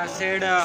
acid uh,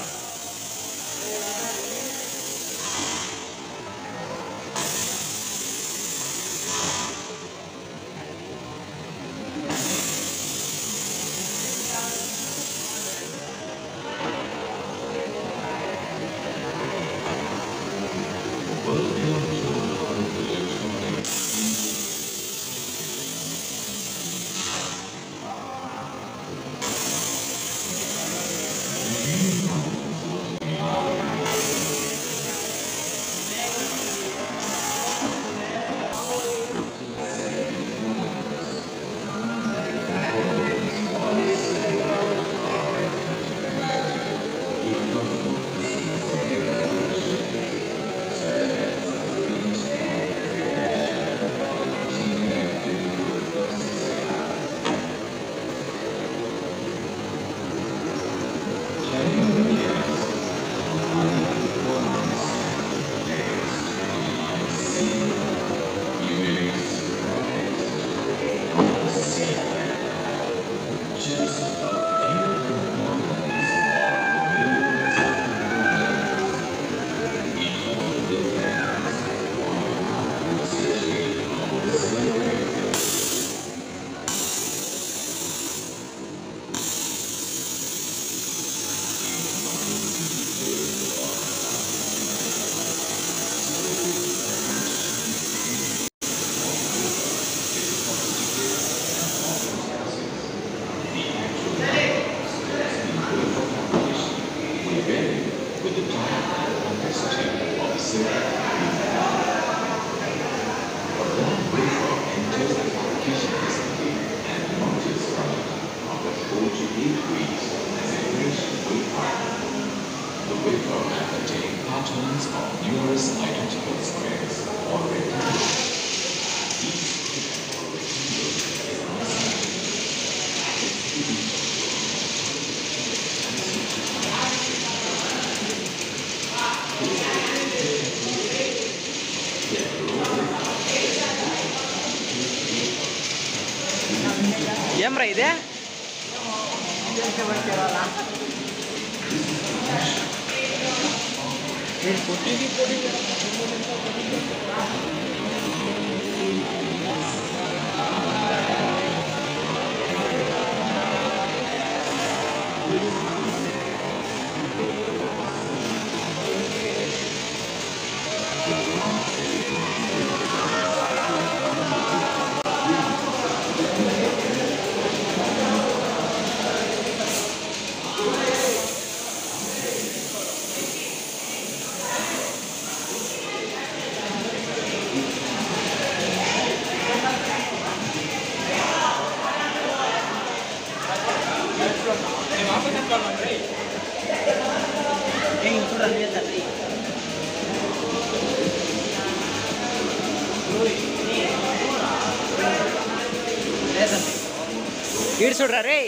ఈడు చూడరా రే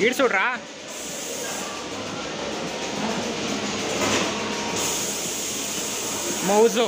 ఈడు చూడరా Mauzo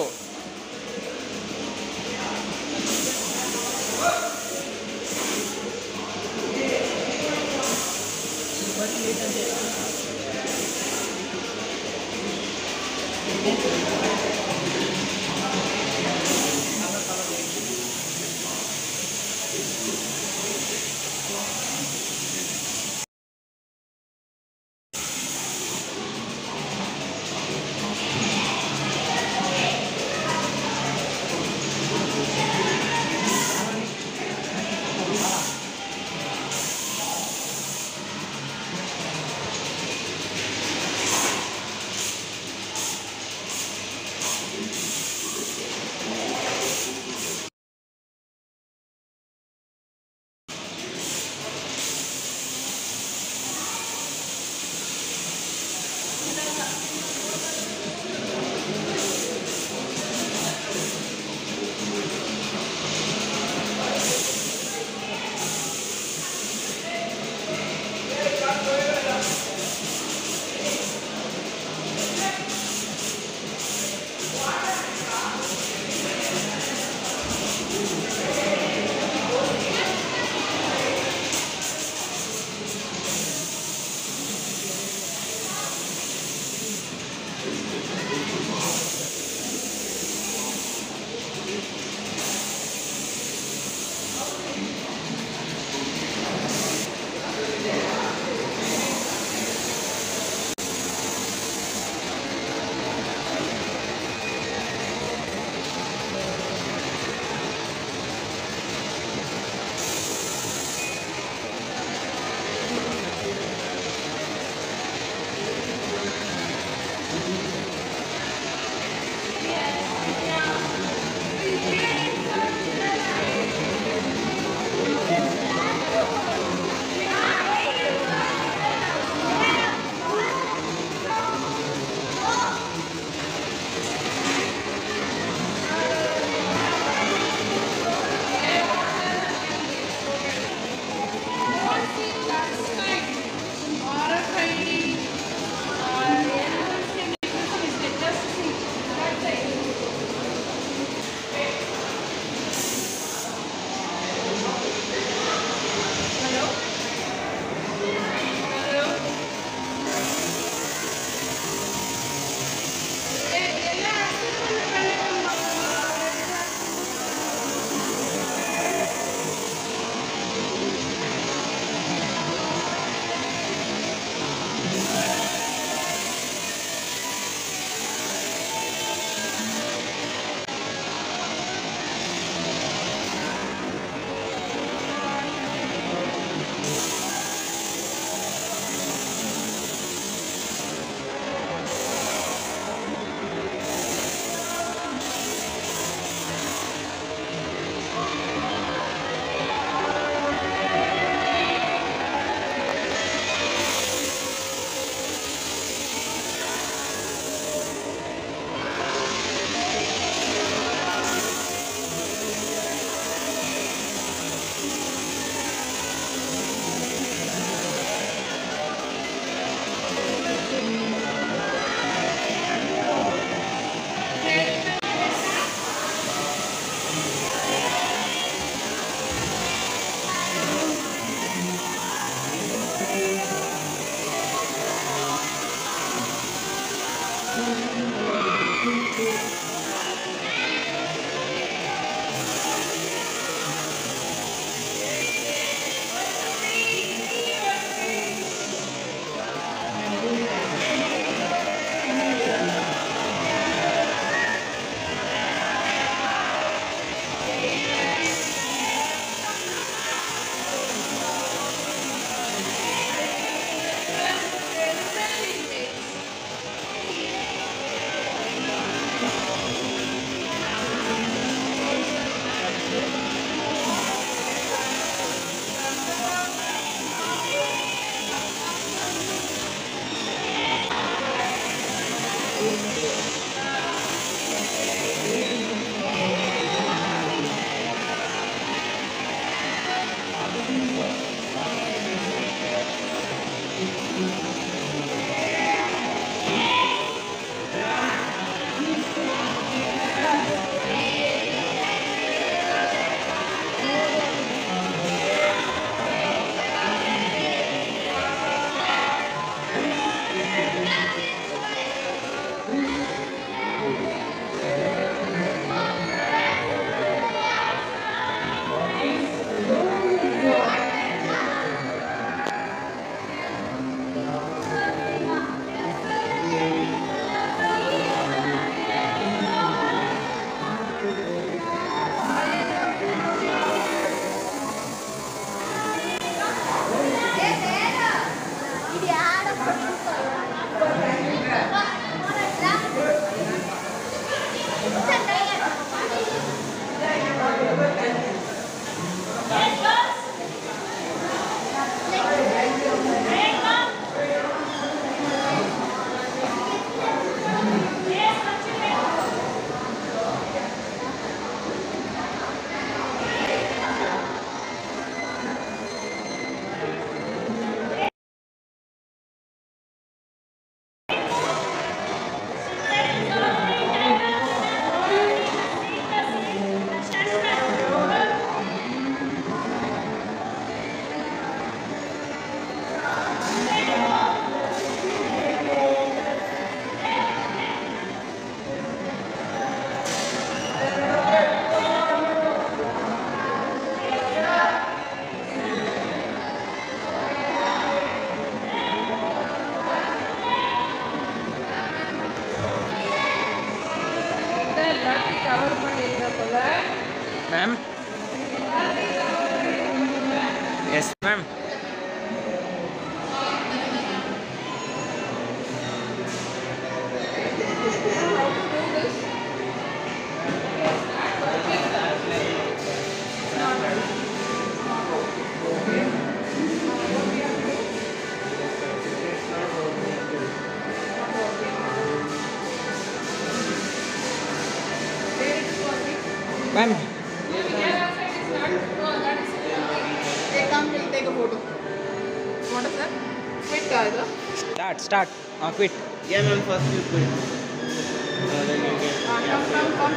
start or quit? Yeah, ma'am, first you quit. Uh, then you can. Yeah. Come, come,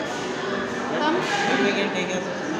come. Then we can take a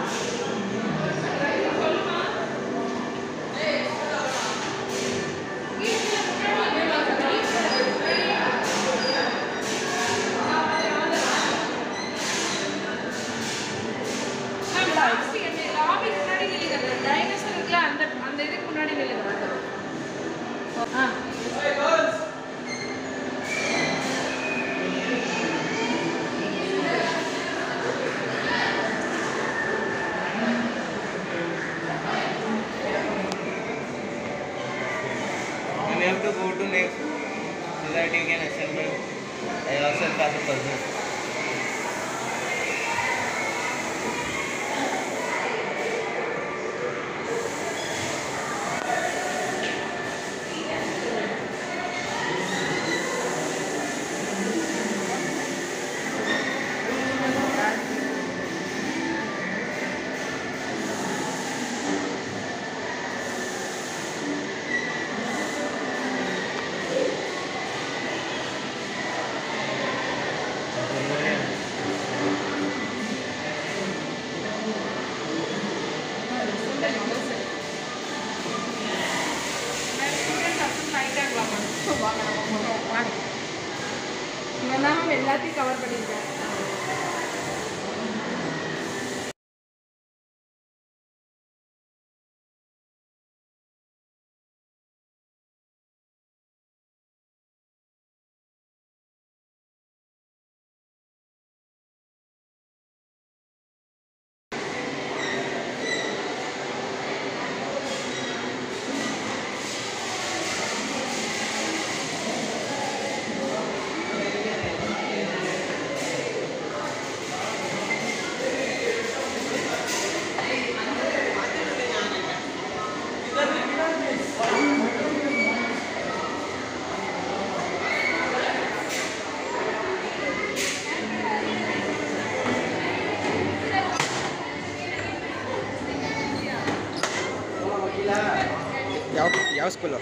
ಯಾವ ಯಾವ school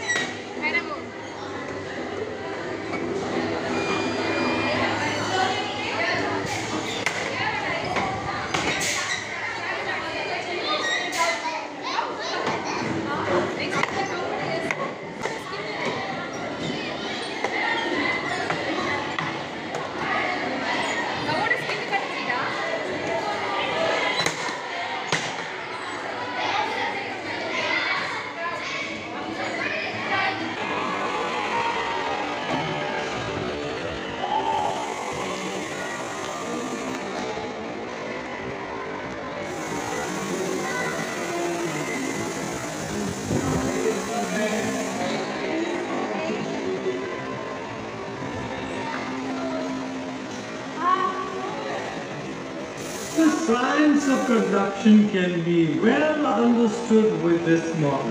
construction can be well understood with this model.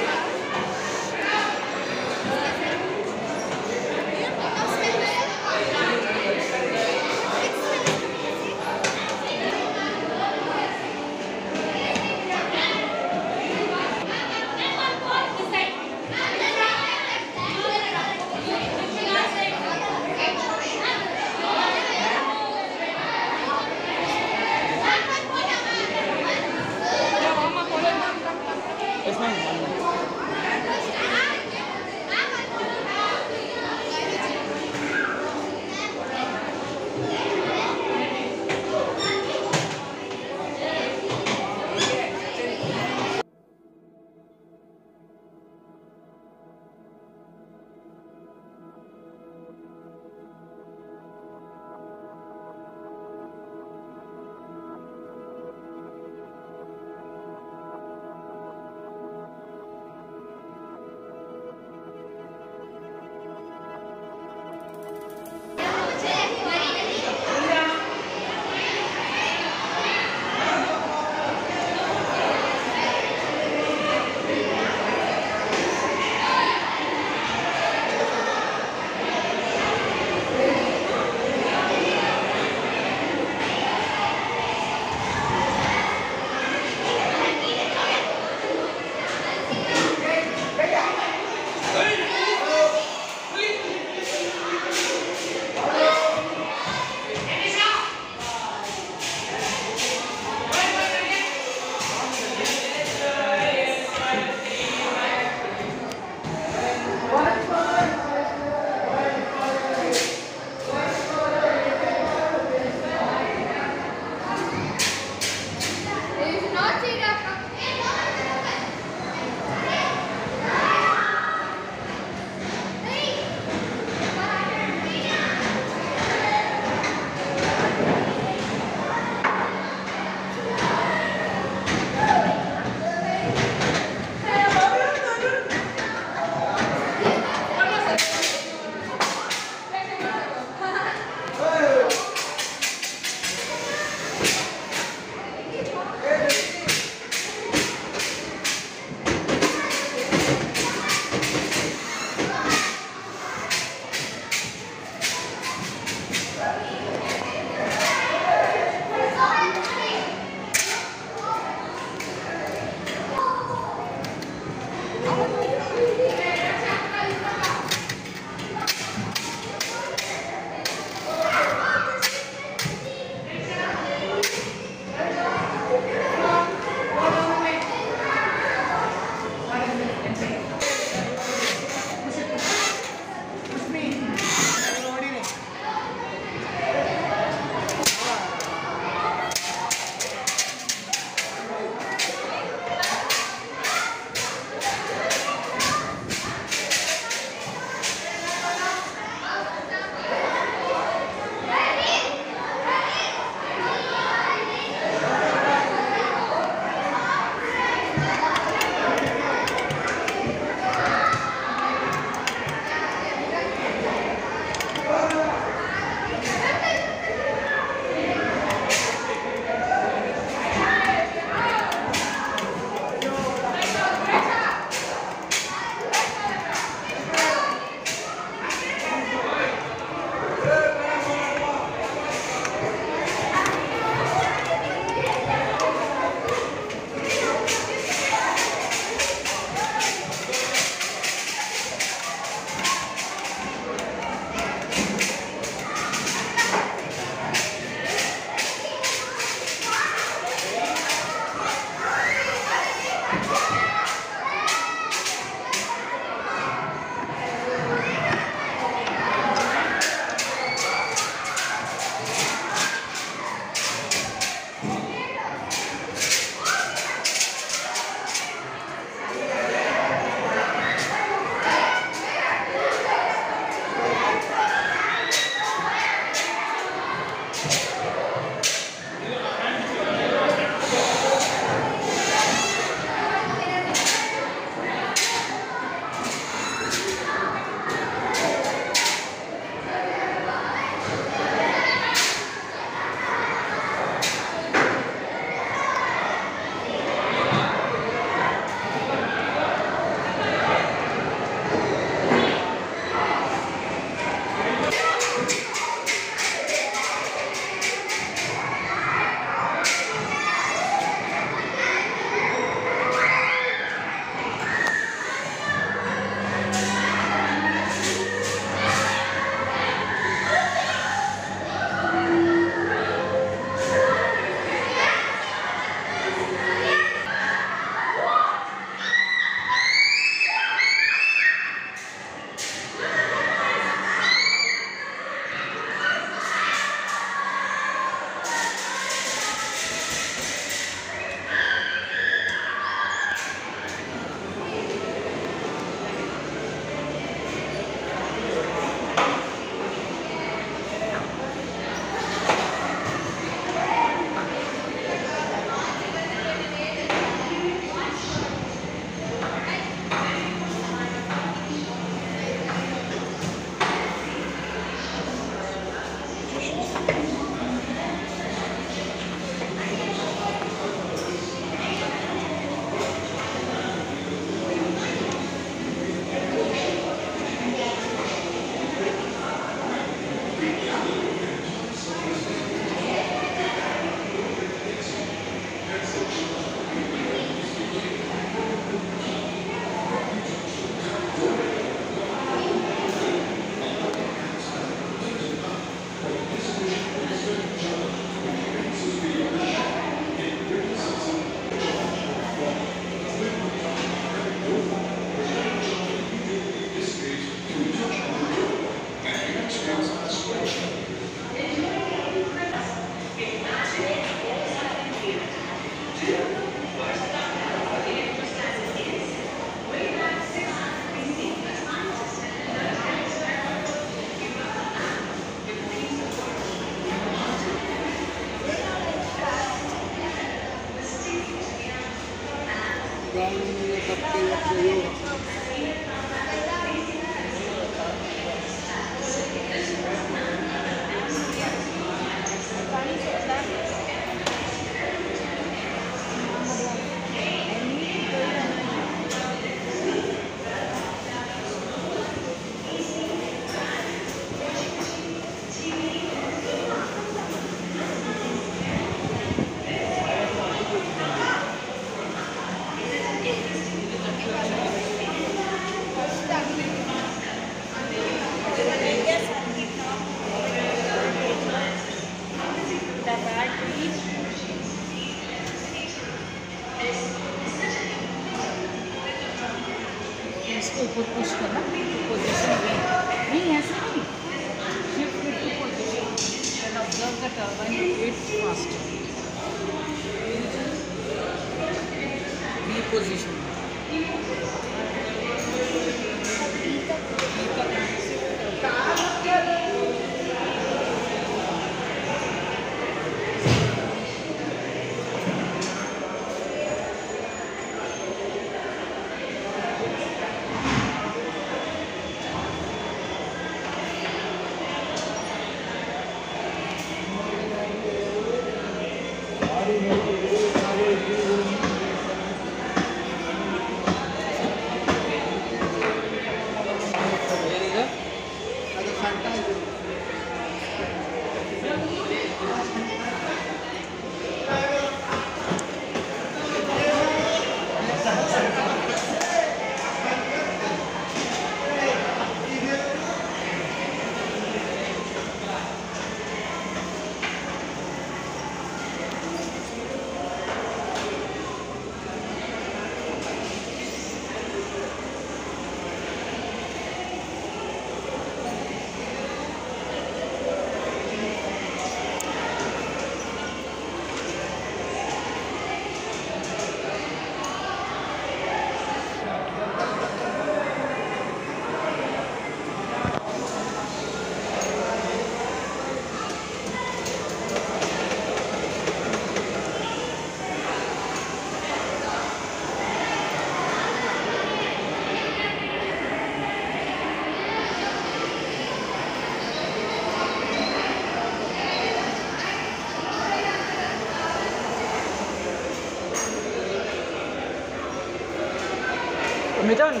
Mithun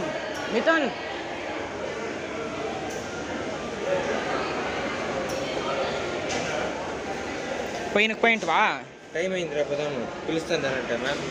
Mithun పోయిన point వా time అయింది రా పదాము పిలుస్తానంటే ma'am.